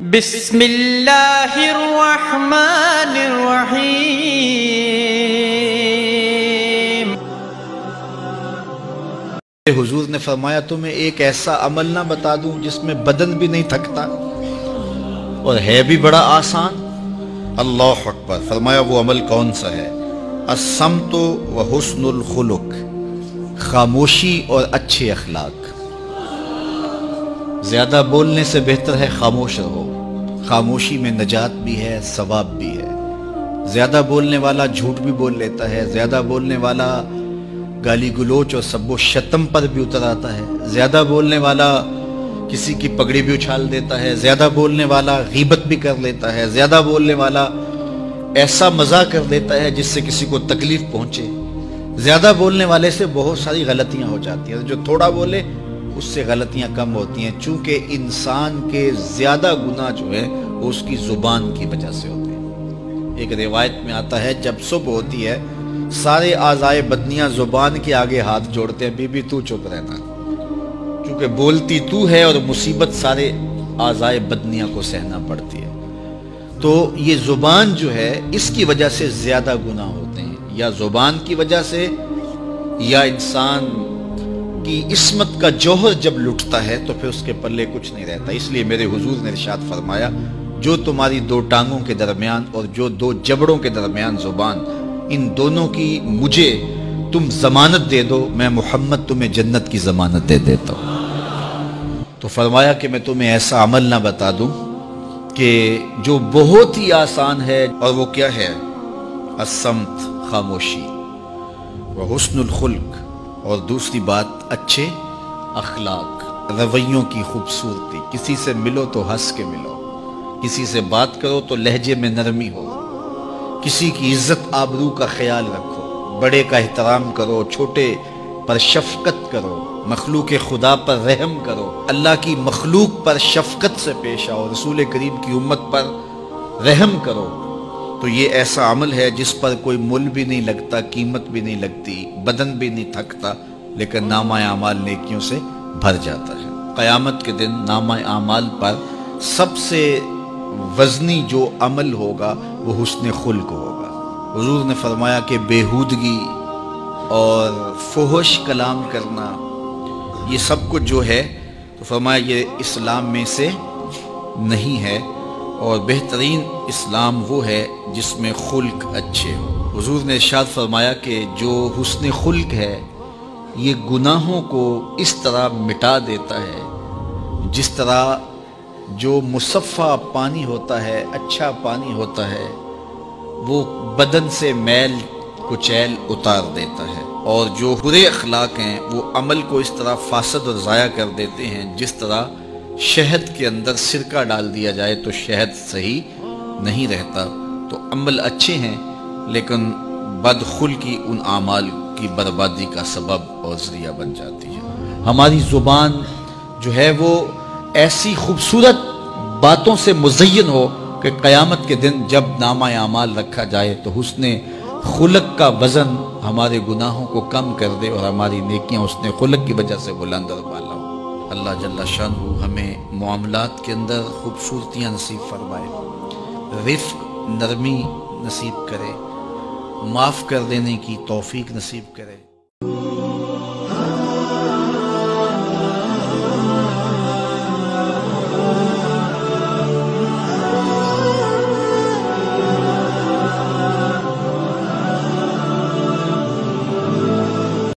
बिस्मिल्लाहिर्रहमानिर्रहीम। हुजूर ने फरमाया, तुम्हें एक ऐसा अमल ना बता दूँ जिसमें बदन भी नहीं थकता और है भी बड़ा आसान। अल्लाह अकबर। फरमाया, वो अमल कौन सा है? असम तो व हुस्नुल खुलुक खामोशी और अच्छे अखलाक। ज़्यादा बोलने से बेहतर है खामोश रहो। खामोशी में नजात भी है, सवाब भी है। ज़्यादा बोलने वाला झूठ भी बोल लेता है, ज़्यादा बोलने वाला गाली गुलोच और सबो शतम पर भी उतर आता है। ज़्यादा बोलने वाला किसी की पगड़ी भी उछाल देता है, ज़्यादा बोलने वाला गीबत भी कर लेता है, ज़्यादा बोलने वाला ऐसा मज़ा कर देता है जिससे किसी को तकलीफ़ पहुँचे। ज़्यादा बोलने वाले से बहुत सारी गलतियाँ हो जाती हैं, जो थोड़ा बोले उससे गलतियाँ कम होती हैं। चूँकि इंसान के ज़्यादा गुना जो है उसकी ज़ुबान की वजह से होते हैं। एक रिवायत में आता है, जब सुबह होती है, सारे आज़ाए बदनियाँ ज़ुबान के आगे हाथ जोड़ते हैं, बीबी तू चुप रहना। क्योंकि बोलती तू है और मुसीबत सारे आज़ाए बदनिया को सहना पड़ती है। तो ये ज़ुबान जो है, इसकी वजह से ज़्यादा गुना होते हैं। या ज़ुबान की वजह से, या इंसान कि इसमत का जौहर जब लुटता है तो फिर उसके पल्ले कुछ नहीं रहता। इसलिए मेरे हुजूर ने इरशाद फरमाया, जो तुम्हारी दो टांगों के दरमियान और जो दो जबड़ों के दरमियान ज़ुबान, इन दोनों की मुझे तुम जमानत दे दो, मैं मोहम्मद तुम्हें जन्नत की जमानत दे देता हूँ। तो फरमाया कि मैं तुम्हें ऐसा अमल ना बता दूँ कि जो बहुत ही आसान है और वो क्या है? असमत, खामोशी। हुस्नुल खुल्क। और दूसरी बात, अच्छे अखलाक, रवैयों की खूबसूरती। किसी से मिलो तो हंस के मिलो। किसी से बात करो तो लहजे में नरमी हो। किसी की इज़्ज़त आबरू का ख्याल रखो। बड़े का एहतराम करो, छोटे पर शफकत करो। मखलूक खुदा पर रहम करो। अल्लाह की मखलूक पर शफकत से पेश आओ। रसूल करीम की उम्मत पर रहम करो। तो ये ऐसा अमल है जिस पर कोई मुल भी नहीं लगता, कीमत भी नहीं लगती, बदन भी नहीं थकता, लेकिन नामा अमाल नेकियों से भर जाता है। क़यामत के दिन नामा अमाल पर सबसे वजनी जो अमल होगा, वो हुसन खुल्क होगा। हजूर ने फरमाया कि बेहूदगी और फोहश कलाम करना, ये सब कुछ जो है तो फरमाया ये इस्लाम में से नहीं है। और बेहतरीन इस्लाम वो है जिसमें खुल्क अच्छे हो। हजूर ने इशाद फरमाया कि जो हुसन खुल्क है, ये गुनाहों को इस तरह मिटा देता है, जिस तरह जो मुसफ़ा पानी होता है अच्छा पानी होता है, वो बदन से मैल कुचैल उतार देता है। और जो बुरे अखलाक हैं, वो अमल को इस तरह फासद और ज़ाया कर देते हैं, जिस तरह शहद के अंदर सिरका डाल दिया जाए तो शहद सही नहीं रहता। तो अमल अच्छे हैं, लेकिन बदखुल की उन आमाल की बर्बादी का सबब और ज़रिया बन जाती है। हमारी ज़ुबान जो है वो ऐसी खूबसूरत बातों से मुजयन हो कि क़यामत के दिन जब नामा अमाल रखा जाए तो उसने खुलक का वज़न हमारे गुनाहों को कम कर दे और हमारी नेकियाँ उसने खुलक की वजह से बुलंद और बाला अल्लाह जल्ला शान हमें मामलात के अंदर खूबसूरतियाँ नसीब फरमाए। रिफ्क नरमी नसीब करे, माफ़ कर देने की तौफीक नसीब करे।